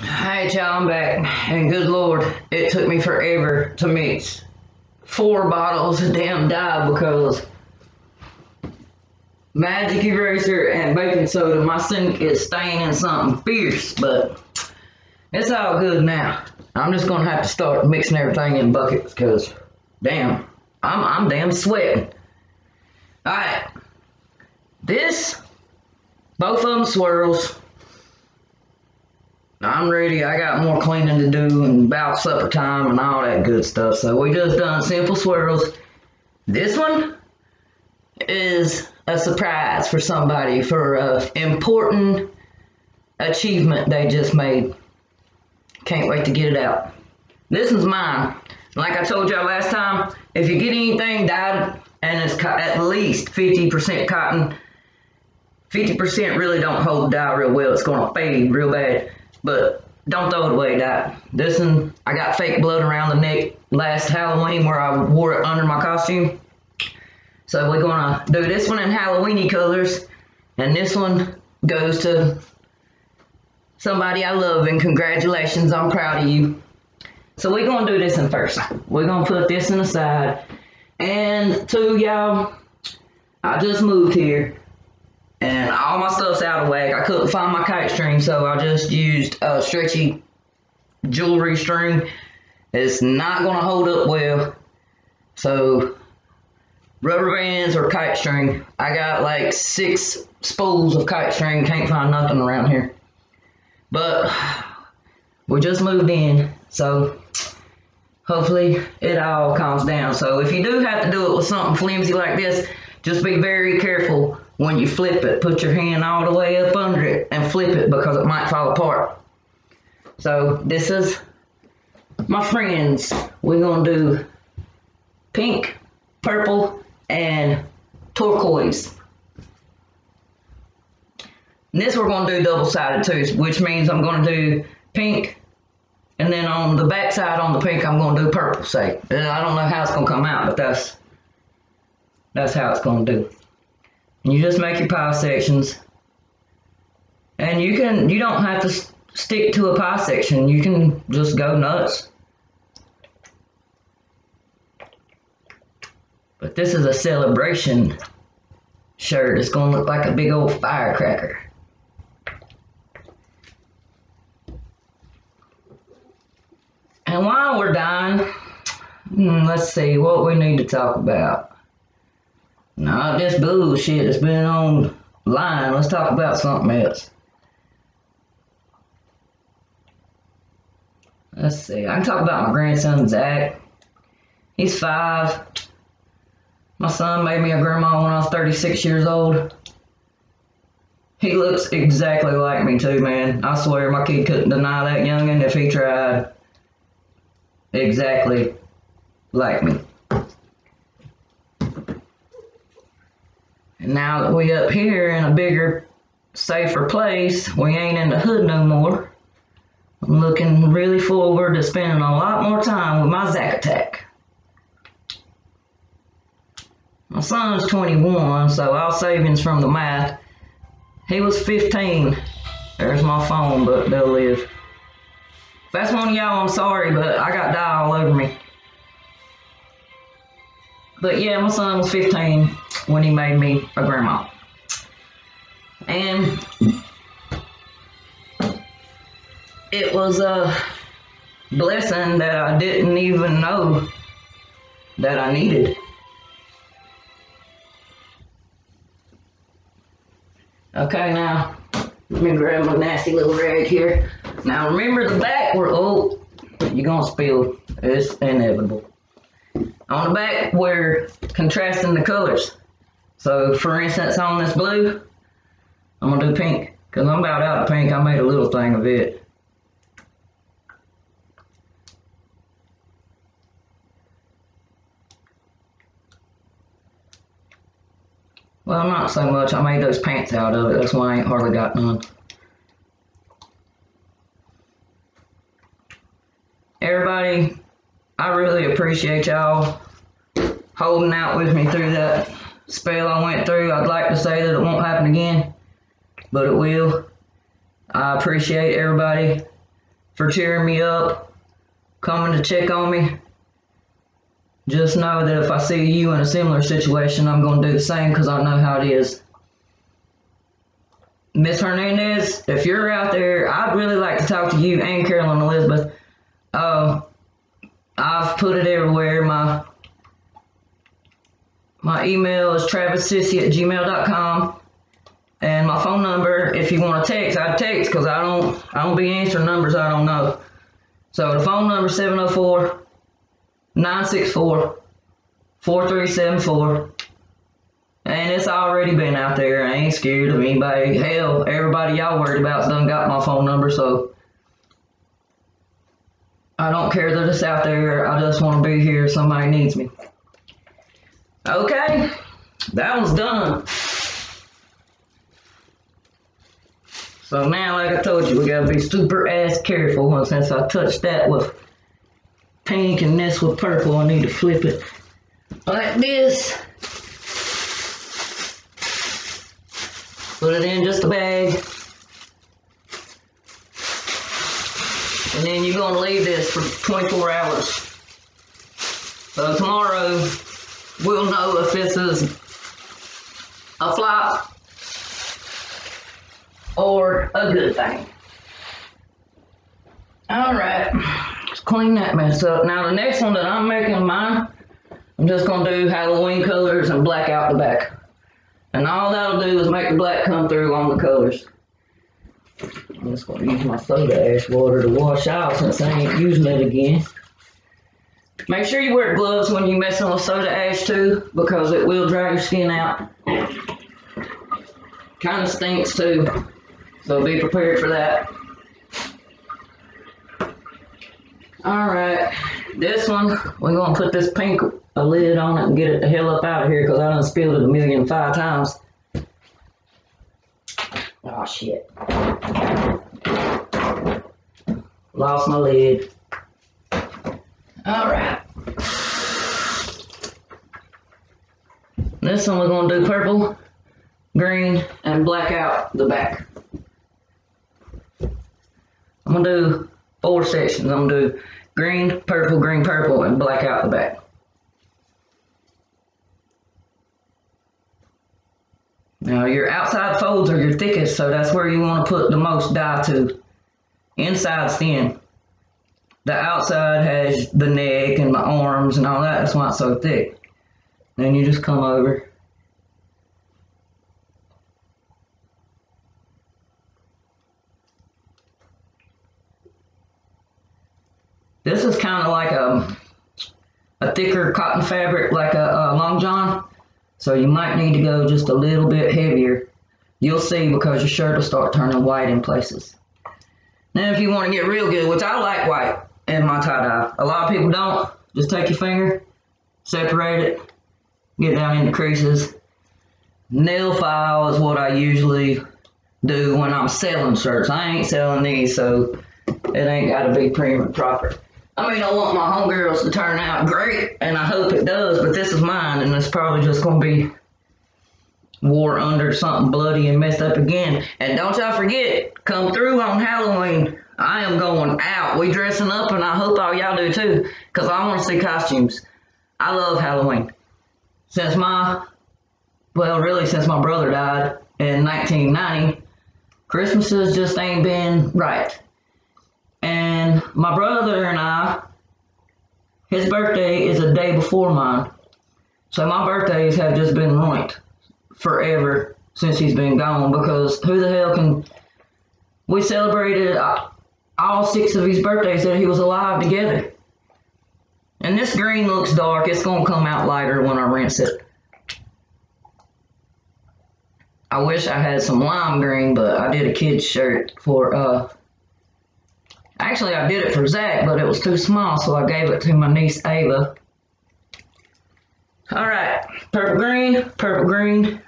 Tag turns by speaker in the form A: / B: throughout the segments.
A: Hey, y'all, I'm back. And good lord, it took me forever to mix four bottles of damn dye because magic eraser and baking soda, my sink is staining something fierce, but it's all good now. I'm just gonna have to start mixing everything in buckets because damn, I'm, I'm damn sweating. Alright, this, both of them swirls. I'm ready. I got more cleaning to do and about supper time and all that good stuff. So we just done simple swirls. This one is a surprise for somebody for a important achievement they just made. Can't wait to get it out. This is mine. Like I told y'all last time, if you get anything dyed and it's at least 50% cotton, 50% really don't hold dye real well. It's going to fade real bad. But don't throw it away, dye. This one, I got fake blood around the neck last Halloween where I wore it under my costume. So we're to do this one in Halloweeny colors. And this one goes to somebody I love and congratulations, I'm proud of you. So we're to do this in first. We're to put this in the side. And to y'all, I just moved here and all my stuff's out of whack. I couldn't find my kite string, so I just used a stretchy jewelry string. It's not gonna hold up well. So rubber bands or kite string. I got like six spools of kite string, can't find nothing around here. But we just moved in, so hopefully it all calms down. So if you do have to do it with something flimsy like this, just be very careful when you flip it. Put your hand all the way up under it and flip it because it might fall apart. So this is my friends. We're gonna do pink, purple, and turquoise. And this we're gonna do double-sided too, which means I'm gonna do pink, and then on the back side on the pink, I'm gonna do purple, say. And I don't know how it's gonna come out, but that's that's how it's gonna do. You just make your pie sections. And you can, you don't have to stick to a pie section. You can just go nuts. But this is a celebration shirt. It's gonna look like a big old firecracker. And while we're done, hmm, let's see what we need to talk about. Not this bullshit that's been online. Let's talk about something else. Let's see. I can talk about my grandson, Zach. He's five. My son made me a grandma when I was 36 years old. He looks exactly like me too, man. I swear my kid couldn't deny that youngin' if he tried. Exactly like me. Now that we up here in a bigger, safer place, we ain't in the hood no more. I'm looking really forward to spending a lot more time with my Zack Attack. My son's 21, so all savings from the math. He was 15. There's my phone, but they'll live. If that's one of y'all, I'm sorry, but I got dye all over me. But yeah, my son was 15 when he made me a grandma. And it was a blessing that I didn't even know that I needed. Okay, now let me grab my nasty little rag here. Now remember the back where oh you're gonna spill. It's inevitable. On the back we're contrasting the colors. So for instance on this blue, I'm gonna do pink. Cause I'm about out of pink, I made a little thing of it. Well, not so much. I made those pants out of it. That's why I ain't hardly got none. Everybody, I really appreciate y'all holding out with me through that spell I went through. I'd like to say that it won't happen again, but it will. I appreciate everybody for cheering me up, coming to check on me. Just know that if I see you in a similar situation, I'm going to do the same because I know how it is. Miss Hernandez, if you're out there, I'd really like to talk to you and Carolyn Elizabeth. Uh, I've put it everywhere. My my email is travississy at gmail.com. And my phone number, if you want to text, I text because I don't I don't be answering numbers I don't know. So the phone number 704 964 4374. And it's already been out there. I ain't scared of anybody. Hell, everybody y'all worried about's done got my phone number, so I don't care that it's out there. I just want to be here if somebody needs me. Okay, that one's done. So now, like I told you, we gotta be super ass careful. Since I touched that with pink and this with purple, I need to flip it like this. Put it in just a bag. And then you're gonna leave this for 24 hours. So tomorrow, we'll know if this is a flop or a good thing. All right, let's clean that mess up. Now the next one that I'm making mine, I'm just gonna do Halloween colors and black out the back. And all that'll do is make the black come through on the colors. I'm just gonna use my soda ash water to wash out since I ain't using it again. Make sure you wear gloves when you're messing with soda ash too, because it will dry your skin out. Kind of stinks too. So be prepared for that. Alright, this one, we're gonna put this pink a lid on it and get it the hell up out of here because I done spilled it a million five times. Oh shit. Lost my lid. Alright. This one we're gonna do purple, green, and black out the back. I'm gonna do four sections. I'm gonna do green, purple, green, purple, and black out the back. Now your outside folds are your thickest, so that's where you want to put the most dye to. Inside's thin. The outside has the neck and the arms and all that, that's why it's so thick. Then you just come over. This is kind of like a, a thicker cotton fabric, like a, a long john. So you might need to go just a little bit heavier. You'll see because your shirt will start turning white in places. Now if you want to get real good, which I like white in my tie-dye. A lot of people don't. Just take your finger, separate it, get down in the creases. Nail file is what I usually do when I'm selling shirts. I ain't selling these, so it ain't got to be prim and proper. I mean, I want my homegirls to turn out great, and I hope it does, but this is mine, and it's probably just going to be wore under something bloody and messed up again. And don't y'all forget, come through on Halloween. I am going out. We dressing up, and I hope all y'all do too, because I want to see costumes. I love Halloween. Since my, well, really since my brother died in 1990, Christmases just ain't been right. And my brother and I, his birthday is a day before mine. So my birthdays have just been ruined forever since he's been gone because who the hell can. We celebrated uh, all six of his birthdays that he was alive together. And this green looks dark. It's going to come out lighter when I rinse it. I wish I had some lime green, but I did a kid's shirt for uh, Actually, I did it for Zach, but it was too small, so I gave it to my niece Ava. All right, purple green, purple green.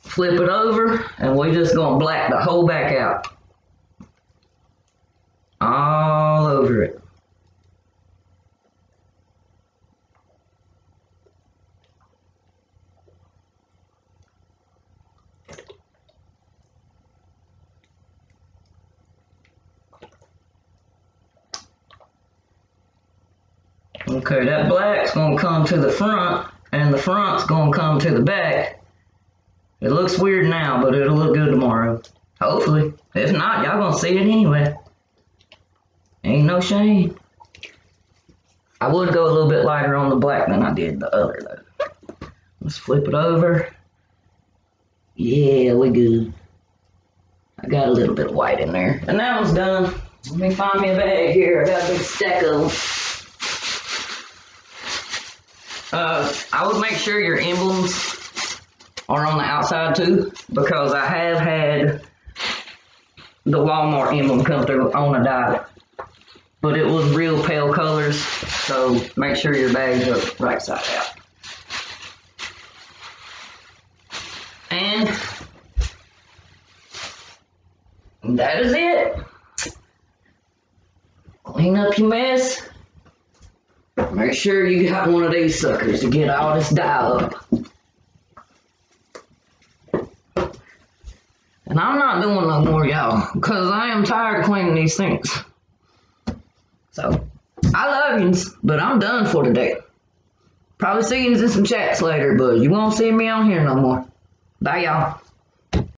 A: Flip it over, and we're just gonna black the whole back out all over it. Okay, that black's going to come to the front, and the front's going to come to the back. It looks weird now, but it'll look good tomorrow. Hopefully. If not, y'all going to see it anyway. Ain't no shame. I would go a little bit lighter on the black than I did the other though. Let's flip it over. Yeah, we good. I got a little bit of white in there. And that one's done. Let me find me a bag here. I got a big stack of them. Uh, I would make sure your emblems are on the outside too, because I have had the Walmart emblem come through on a dye. But it was real pale colors, so make sure your bags are right side out. And that is it. Clean up your mess. Make sure you got one of these suckers to get all this dye up. And I'm not doing no more, y'all, because I am tired of cleaning these things. So, I love yous, but I'm done for today. Probably see yous in some chats later, but you won't see me on here no more. Bye, y'all.